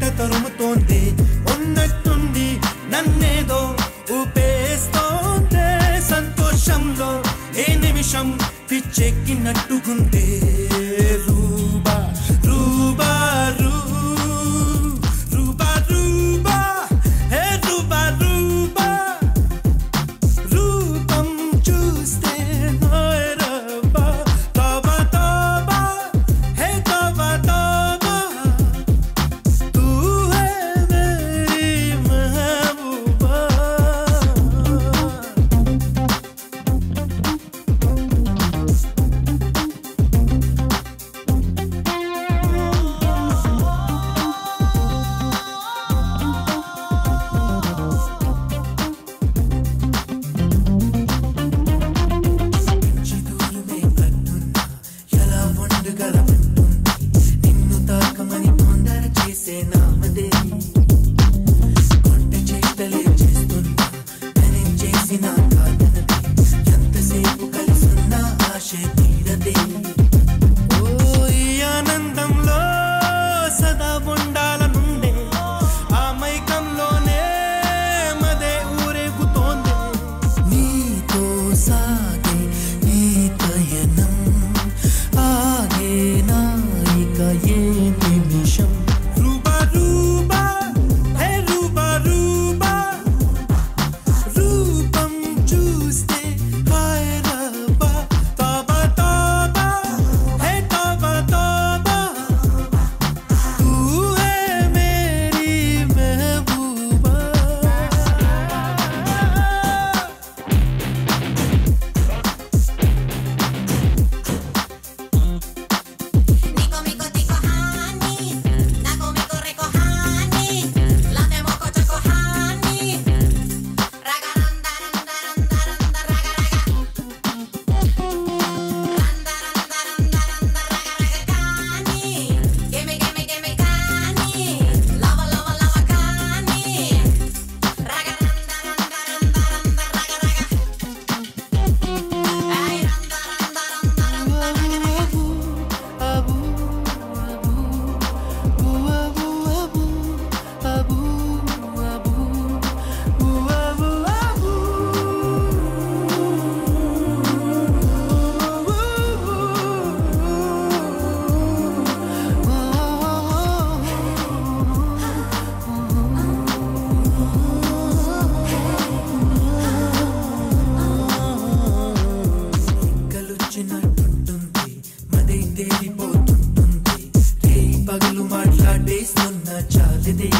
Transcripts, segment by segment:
వెంట తరుముతోంది. ఉన్నట్టుంది నన్నేదో ఊపేస్తోందే. సంతోషంలో ఏ నిమిషం పిచ్చెక్కినట్టుగుందే give me some జాలిదేది పోతుంటుంది రే పగలు మాట్లాడేస్తున్న జాలిదే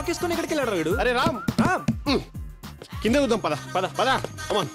లాకేసుకొని ఎక్కడికి వెళ్ళాడు వీడు? అరే రామ్. రామ్. కింద చూద్దాం పద పద పద. అమాన్